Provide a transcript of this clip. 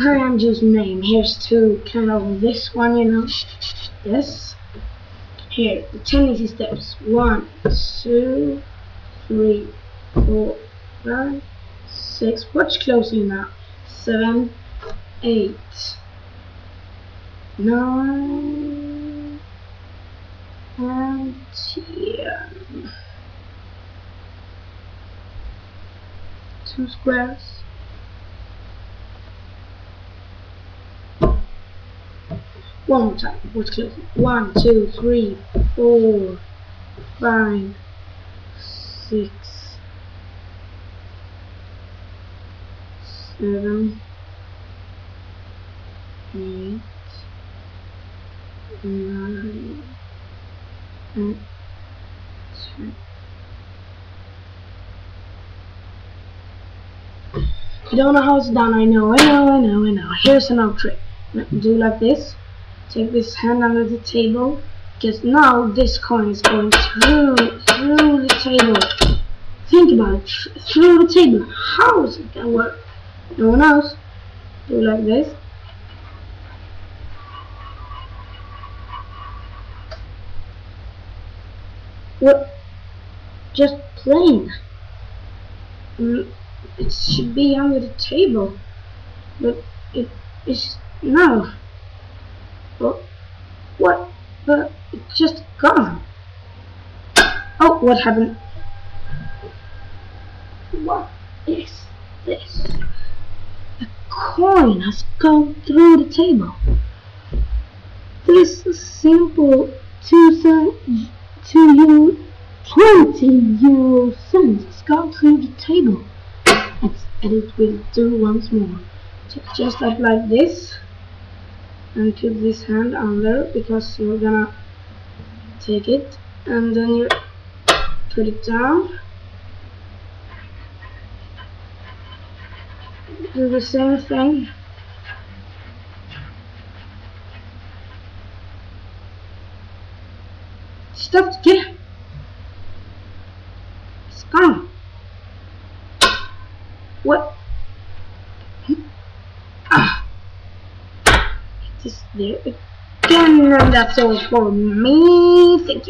Just name. Here's two kind of this one, you know. This. Here, ten easy steps. One, two, three, four, five, six. Watch closely now. Seven, eight, nine, and ten. Two squares. One more time. Watch closely. One, two, three, four, five, six, seven, eight, nine, and ten. You don't know how it's done, I know, I know, I know, I know. Here's another trick. Do like this. Take this hand under the table. Because now this coin is going through through the table. Think about it. Through the table. How is it gonna work? No one else Do like this. What? Just plain. Mm, It should be under the table. But it is no. But what? But it's just gone. Oh, what happened? What is this? A coin has gone through the table. This simple two cent, two euro, twenty euro cents has gone through the table. Let's edit will do once more. Just like like this, and put this hand under because you're gonna take it, and then you put it down. Do the same thing. Stop, get It's gone. What? Is there again, and that's all for me. Thank you.